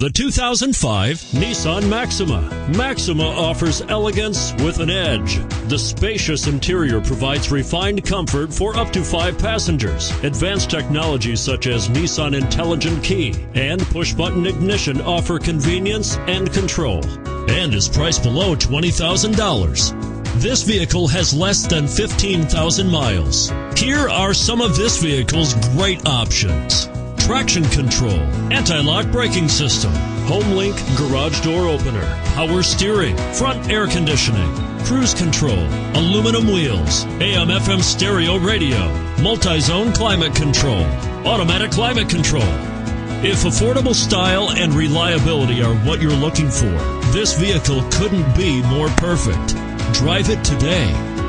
The 2005 Nissan Maxima. Maxima offers elegance with an edge. The spacious interior provides refined comfort for up to five passengers. Advanced technologies such as Nissan Intelligent Key and push button ignition offer convenience and control. And is priced below $20,000. This vehicle has less than 15,000 miles. Here are some of this vehicle's great options traction control, anti-lock braking system, HomeLink garage door opener, power steering, front air conditioning, cruise control, aluminum wheels, AM FM stereo radio, multi-zone climate control, automatic climate control. If affordable style and reliability are what you're looking for, this vehicle couldn't be more perfect. Drive it today.